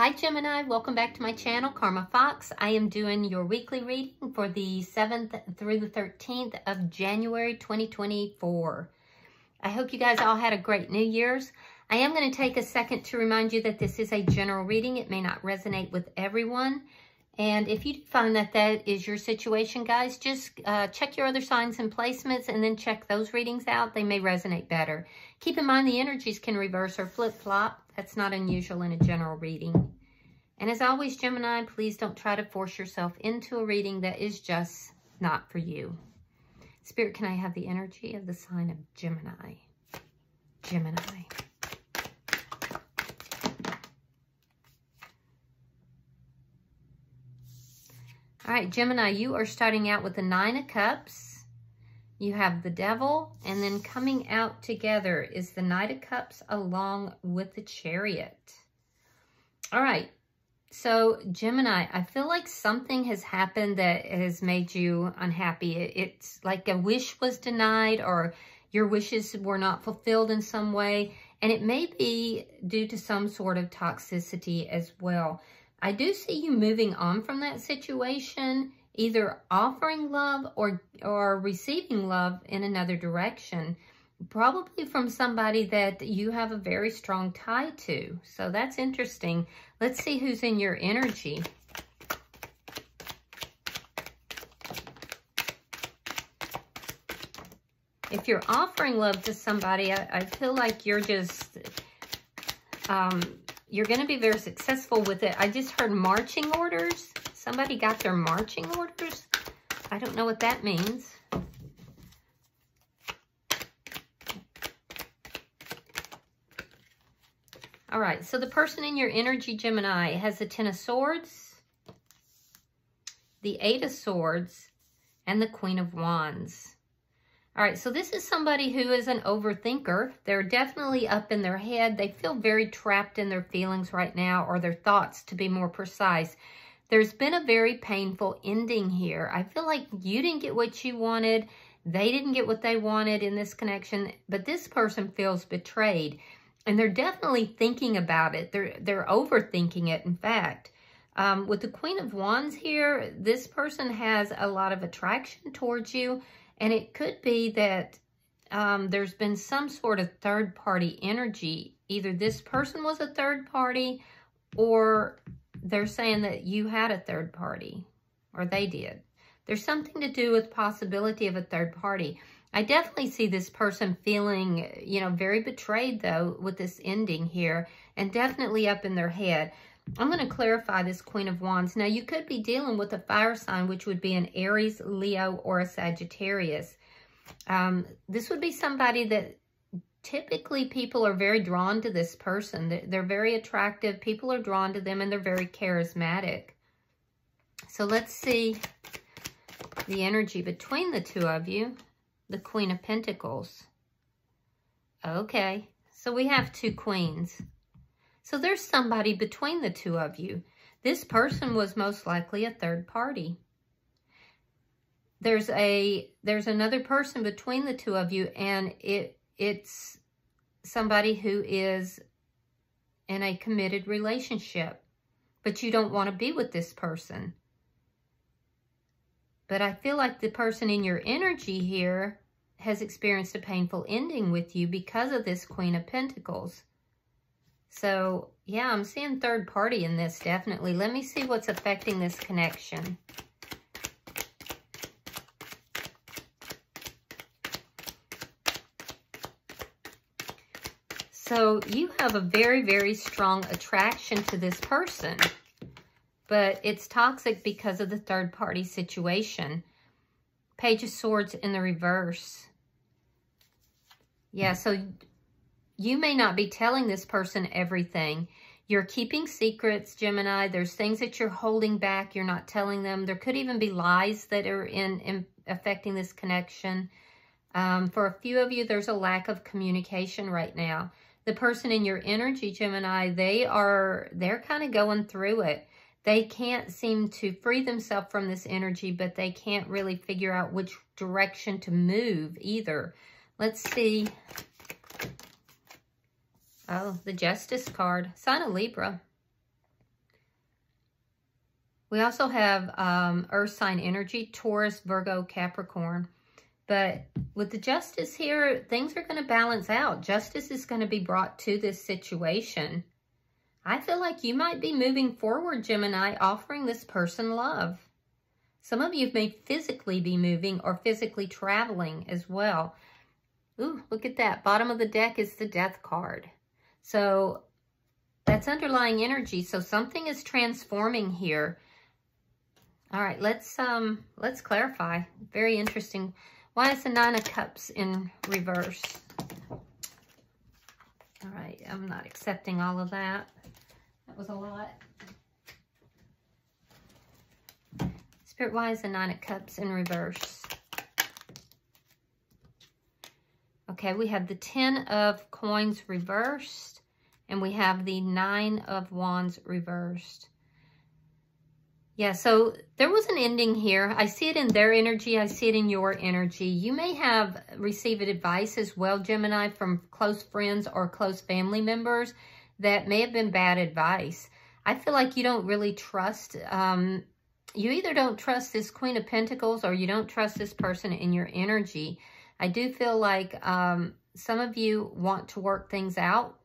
Hi Gemini, welcome back to my channel, Karma Fox. I am doing your weekly reading for the 7th through the 13th of January 2024. I hope you guys all had a great New Year's. I am going to take a second to remind you that this is a general reading. It may not resonate with everyone. And if you find that that is your situation, guys, just uh, check your other signs and placements and then check those readings out. They may resonate better. Keep in mind the energies can reverse or flip-flop. That's not unusual in a general reading. And as always, Gemini, please don't try to force yourself into a reading that is just not for you. Spirit, can I have the energy of the sign of Gemini? Gemini. All right, Gemini, you are starting out with the Nine of Cups. You have the Devil, and then coming out together is the Knight of Cups along with the Chariot. All right, so Gemini, I feel like something has happened that has made you unhappy. It's like a wish was denied or your wishes were not fulfilled in some way. And it may be due to some sort of toxicity as well. I do see you moving on from that situation, either offering love or, or receiving love in another direction, probably from somebody that you have a very strong tie to. So that's interesting. Let's see who's in your energy. If you're offering love to somebody, I, I feel like you're just um, you're going to be very successful with it. I just heard marching orders. Somebody got their marching orders. I don't know what that means. All right, so the person in your energy, Gemini, has the Ten of Swords, the Eight of Swords, and the Queen of Wands. All right, so this is somebody who is an overthinker. They're definitely up in their head. They feel very trapped in their feelings right now, or their thoughts, to be more precise. There's been a very painful ending here. I feel like you didn't get what you wanted. They didn't get what they wanted in this connection, but this person feels betrayed. And they're definitely thinking about it. They're, they're overthinking it, in fact. Um, with the Queen of Wands here, this person has a lot of attraction towards you. And it could be that um, there's been some sort of third party energy. Either this person was a third party or they're saying that you had a third party or they did. There's something to do with possibility of a third party. I definitely see this person feeling, you know, very betrayed though with this ending here and definitely up in their head. I'm going to clarify this Queen of Wands. Now, you could be dealing with a fire sign, which would be an Aries, Leo, or a Sagittarius. Um, this would be somebody that typically people are very drawn to this person. They're, they're very attractive. People are drawn to them, and they're very charismatic. So let's see the energy between the two of you. The Queen of Pentacles. Okay, so we have two queens. So there's somebody between the two of you. This person was most likely a third party. There's a there's another person between the two of you and it it's somebody who is in a committed relationship. But you don't want to be with this person. But I feel like the person in your energy here has experienced a painful ending with you because of this Queen of Pentacles. So, yeah, I'm seeing third party in this, definitely. Let me see what's affecting this connection. So, you have a very, very strong attraction to this person. But it's toxic because of the third party situation. Page of Swords in the reverse. Yeah, so you may not be telling this person everything. You're keeping secrets, Gemini. There's things that you're holding back. You're not telling them. There could even be lies that are in, in affecting this connection. Um, for a few of you, there's a lack of communication right now. The person in your energy, Gemini, they are, they're kind of going through it. They can't seem to free themselves from this energy, but they can't really figure out which direction to move either. Let's see Oh, the Justice card. Sign of Libra. We also have um, Earth sign energy, Taurus, Virgo, Capricorn. But with the justice here, things are going to balance out. Justice is going to be brought to this situation. I feel like you might be moving forward, Gemini, offering this person love. Some of you may physically be moving or physically traveling as well. Ooh, look at that. Bottom of the deck is the death card. So that's underlying energy. So something is transforming here. All right, let's um let's clarify. Very interesting. Why is the Nine of Cups in reverse? All right, I'm not accepting all of that. That was a lot. Spirit, why is the Nine of Cups in reverse? Okay, we have the Ten of Coins reversed, and we have the Nine of Wands reversed. Yeah, so there was an ending here. I see it in their energy. I see it in your energy. You may have received advice as well, Gemini, from close friends or close family members that may have been bad advice. I feel like you don't really trust, um, you either don't trust this Queen of Pentacles or you don't trust this person in your energy. I do feel like um, some of you want to work things out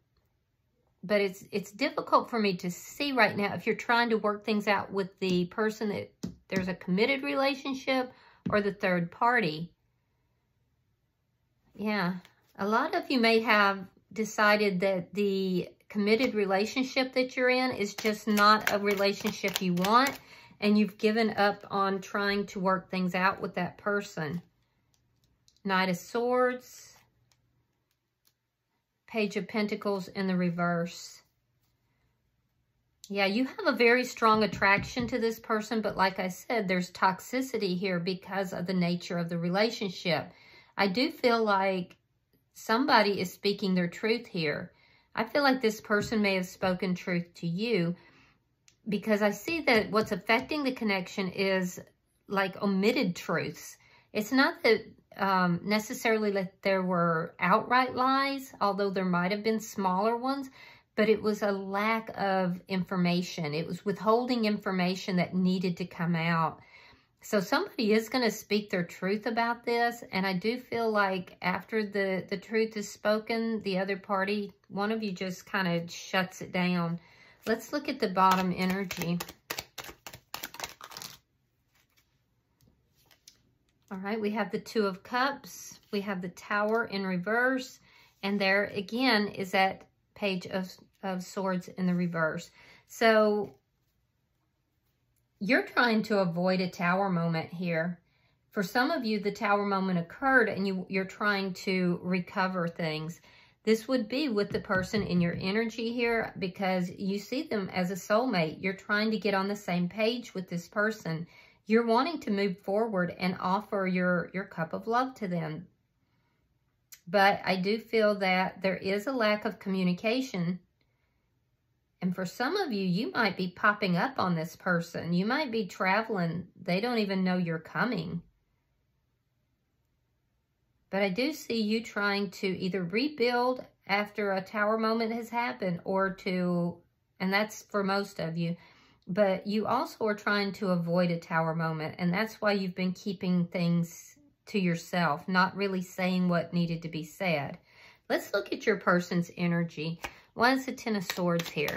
but it's it's difficult for me to see right now if you're trying to work things out with the person that there's a committed relationship or the third party. Yeah, a lot of you may have decided that the committed relationship that you're in is just not a relationship you want and you've given up on trying to work things out with that person. Knight of Swords. Page of Pentacles in the reverse. Yeah, you have a very strong attraction to this person, but like I said, there's toxicity here because of the nature of the relationship. I do feel like somebody is speaking their truth here. I feel like this person may have spoken truth to you because I see that what's affecting the connection is like omitted truths. It's not that um, necessarily that there were outright lies, although there might have been smaller ones, but it was a lack of information. It was withholding information that needed to come out. So somebody is going to speak their truth about this, and I do feel like after the, the truth is spoken, the other party, one of you just kind of shuts it down. Let's look at the bottom energy. All right, we have the Two of Cups. We have the Tower in reverse. And there again is that Page of, of Swords in the reverse. So you're trying to avoid a tower moment here. For some of you, the tower moment occurred and you, you're trying to recover things. This would be with the person in your energy here because you see them as a soulmate. You're trying to get on the same page with this person. You're wanting to move forward and offer your, your cup of love to them. But I do feel that there is a lack of communication. And for some of you, you might be popping up on this person. You might be traveling. They don't even know you're coming. But I do see you trying to either rebuild after a tower moment has happened or to, and that's for most of you, but you also are trying to avoid a tower moment. And that's why you've been keeping things to yourself, not really saying what needed to be said. Let's look at your person's energy. Why is the Ten of Swords here?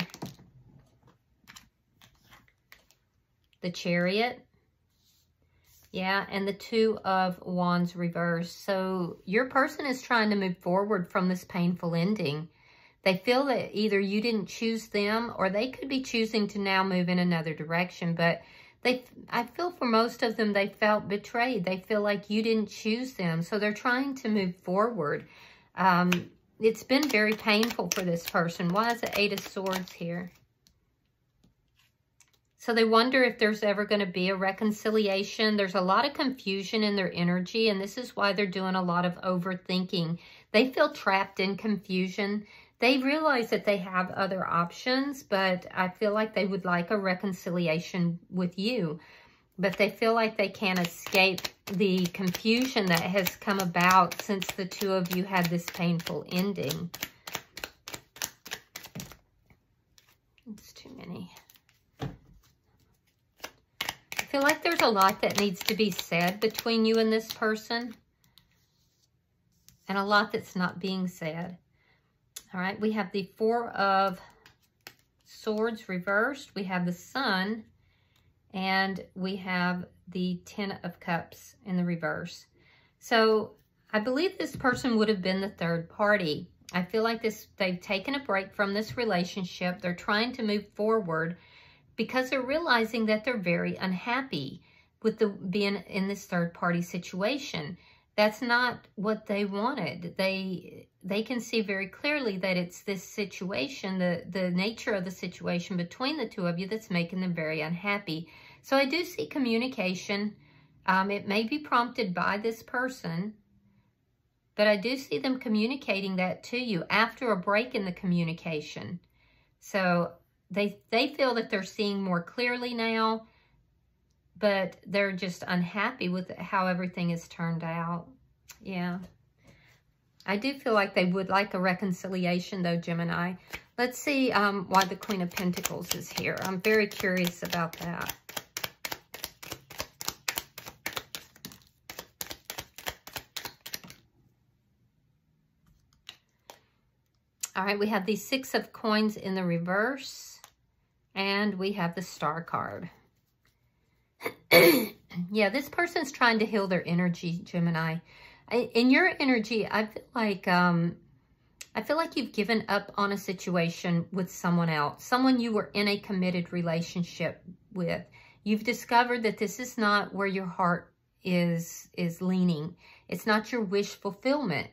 The Chariot. Yeah, and the Two of Wands reversed. So your person is trying to move forward from this painful ending. They feel that either you didn't choose them or they could be choosing to now move in another direction. But they, I feel for most of them, they felt betrayed. They feel like you didn't choose them. So they're trying to move forward. Um, it's been very painful for this person. Why is the Eight of Swords here? So they wonder if there's ever going to be a reconciliation. There's a lot of confusion in their energy, and this is why they're doing a lot of overthinking. They feel trapped in confusion they realize that they have other options, but I feel like they would like a reconciliation with you. But they feel like they can't escape the confusion that has come about since the two of you had this painful ending. It's too many. I feel like there's a lot that needs to be said between you and this person. And a lot that's not being said. All right, we have the Four of Swords reversed. We have the Sun. And we have the Ten of Cups in the reverse. So I believe this person would have been the third party. I feel like this they've taken a break from this relationship. They're trying to move forward because they're realizing that they're very unhappy with the being in this third party situation. That's not what they wanted. They they can see very clearly that it's this situation, the, the nature of the situation between the two of you that's making them very unhappy. So I do see communication. Um, it may be prompted by this person, but I do see them communicating that to you after a break in the communication. So they, they feel that they're seeing more clearly now, but they're just unhappy with how everything has turned out. Yeah. I do feel like they would like a reconciliation, though, Gemini. Let's see um, why the Queen of Pentacles is here. I'm very curious about that. All right, we have the Six of Coins in the reverse, and we have the Star card. yeah, this person's trying to heal their energy, Gemini. In your energy, I feel like um, I feel like you've given up on a situation with someone else, someone you were in a committed relationship with. You've discovered that this is not where your heart is is leaning. It's not your wish fulfillment.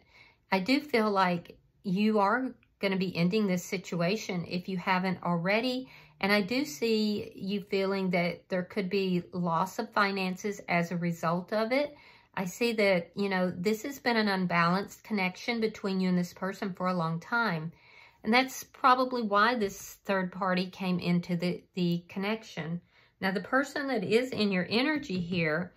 I do feel like you are going to be ending this situation if you haven't already. And I do see you feeling that there could be loss of finances as a result of it. I see that, you know, this has been an unbalanced connection between you and this person for a long time. And that's probably why this third party came into the, the connection. Now, the person that is in your energy here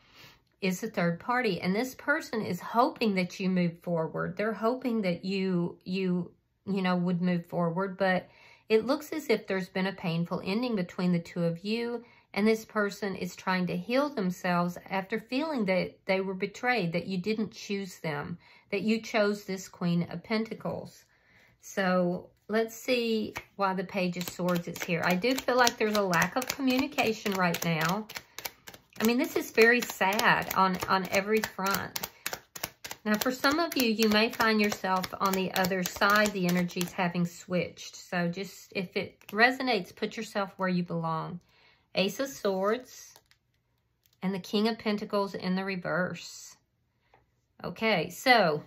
is the third party. And this person is hoping that you move forward. They're hoping that you, you you know, would move forward. But it looks as if there's been a painful ending between the two of you and this person is trying to heal themselves after feeling that they were betrayed, that you didn't choose them, that you chose this Queen of Pentacles. So let's see why the Page of Swords is here. I do feel like there's a lack of communication right now. I mean, this is very sad on, on every front. Now, for some of you, you may find yourself on the other side, the energies having switched. So just, if it resonates, put yourself where you belong. Ace of Swords and the King of Pentacles in the reverse. Okay, so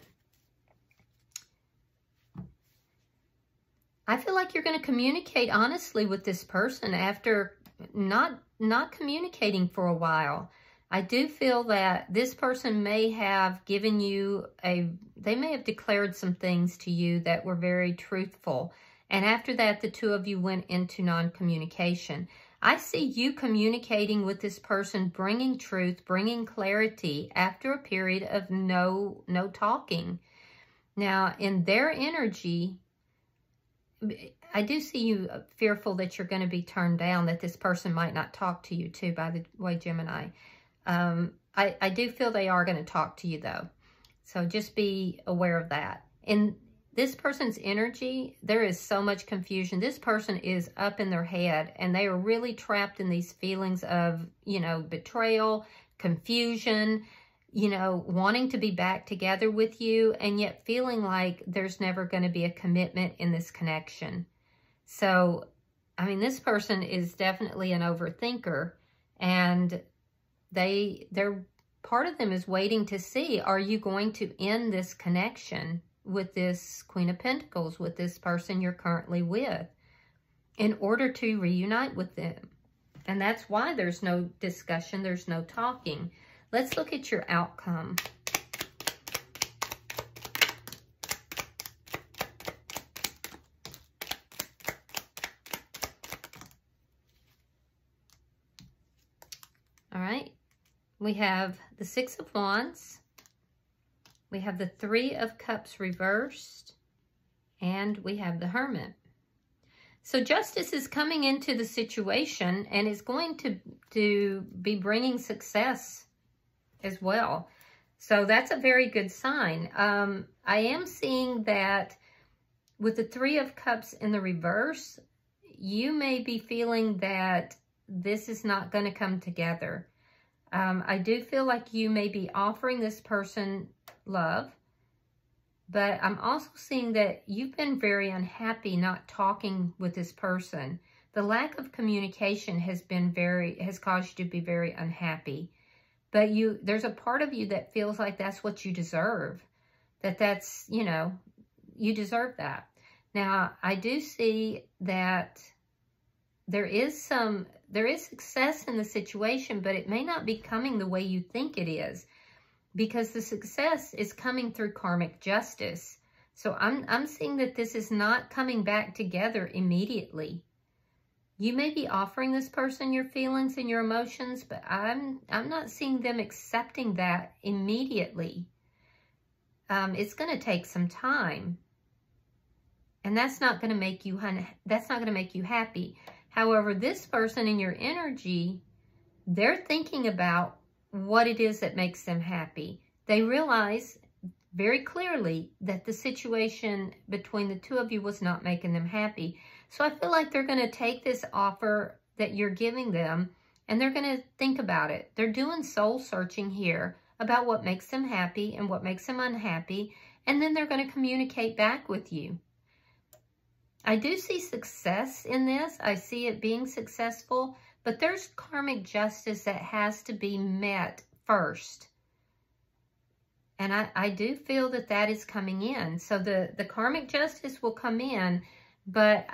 I feel like you're going to communicate honestly with this person after not not communicating for a while. I do feel that this person may have given you a, they may have declared some things to you that were very truthful. And after that, the two of you went into non-communication. I see you communicating with this person, bringing truth, bringing clarity after a period of no, no talking. Now, in their energy, I do see you fearful that you're going to be turned down, that this person might not talk to you too, by the way, Gemini. Um, I, I do feel they are going to talk to you though. So just be aware of that. In this person's energy, there is so much confusion. This person is up in their head and they are really trapped in these feelings of, you know, betrayal, confusion, you know, wanting to be back together with you and yet feeling like there's never going to be a commitment in this connection. So, I mean, this person is definitely an overthinker and they, they're, part of them is waiting to see, are you going to end this connection with this Queen of Pentacles, with this person you're currently with, in order to reunite with them? And that's why there's no discussion, there's no talking. Let's look at your outcome. We have the Six of Wands, we have the Three of Cups reversed, and we have the Hermit. So justice is coming into the situation and is going to, to be bringing success as well. So that's a very good sign. Um, I am seeing that with the Three of Cups in the reverse, you may be feeling that this is not going to come together. Um, I do feel like you may be offering this person love, but I'm also seeing that you've been very unhappy not talking with this person. The lack of communication has been very, has caused you to be very unhappy. But you, there's a part of you that feels like that's what you deserve. That that's, you know, you deserve that. Now, I do see that there is some, there is success in the situation, but it may not be coming the way you think it is because the success is coming through karmic justice. So I'm, I'm seeing that this is not coming back together immediately. You may be offering this person your feelings and your emotions, but I'm, I'm not seeing them accepting that immediately. Um, it's going to take some time. And that's not going to make you, that's not going to make you happy. However, this person in your energy, they're thinking about what it is that makes them happy. They realize very clearly that the situation between the two of you was not making them happy. So I feel like they're going to take this offer that you're giving them and they're going to think about it. They're doing soul searching here about what makes them happy and what makes them unhappy. And then they're going to communicate back with you. I do see success in this. I see it being successful, but there's karmic justice that has to be met first. And I, I do feel that that is coming in. So the, the karmic justice will come in, but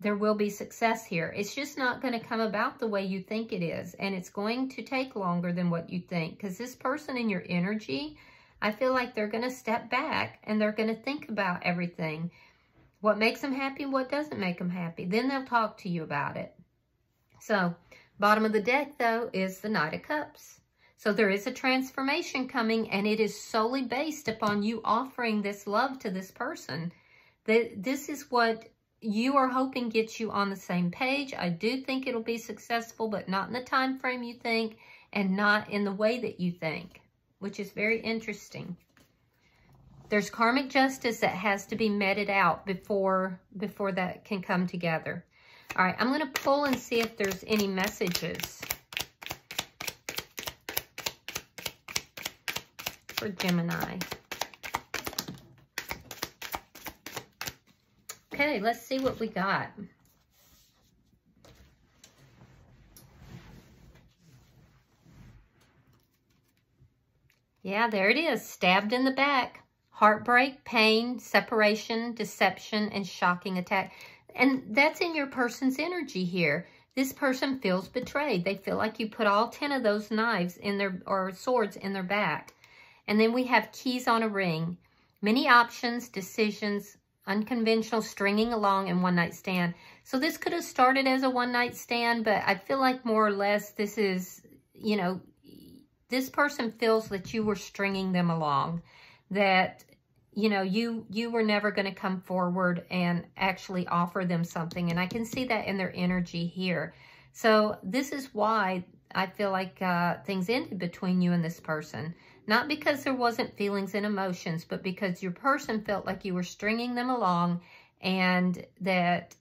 there will be success here. It's just not going to come about the way you think it is. And it's going to take longer than what you think. Because this person in your energy, I feel like they're going to step back and they're going to think about everything what makes them happy what doesn't make them happy. Then they'll talk to you about it. So, bottom of the deck, though, is the Knight of Cups. So there is a transformation coming, and it is solely based upon you offering this love to this person. That This is what you are hoping gets you on the same page. I do think it'll be successful, but not in the time frame you think, and not in the way that you think, which is very interesting. There's karmic justice that has to be meted out before, before that can come together. All right, I'm going to pull and see if there's any messages for Gemini. Okay, let's see what we got. Yeah, there it is, stabbed in the back heartbreak, pain, separation, deception, and shocking attack. And that's in your person's energy here. This person feels betrayed. They feel like you put all 10 of those knives in their, or swords in their back. And then we have keys on a ring. Many options, decisions, unconventional stringing along and one night stand. So this could have started as a one night stand, but I feel like more or less this is, you know, this person feels that you were stringing them along, that you know, you you were never going to come forward and actually offer them something. And I can see that in their energy here. So this is why I feel like uh, things ended between you and this person. Not because there wasn't feelings and emotions, but because your person felt like you were stringing them along and that,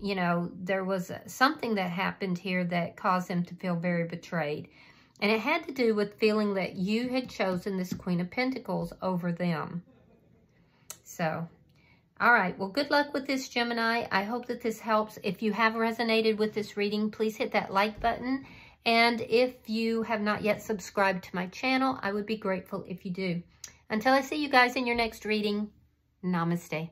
you know, there was something that happened here that caused them to feel very betrayed. And it had to do with feeling that you had chosen this Queen of Pentacles over them. So, all right. Well, good luck with this, Gemini. I hope that this helps. If you have resonated with this reading, please hit that like button. And if you have not yet subscribed to my channel, I would be grateful if you do. Until I see you guys in your next reading, namaste.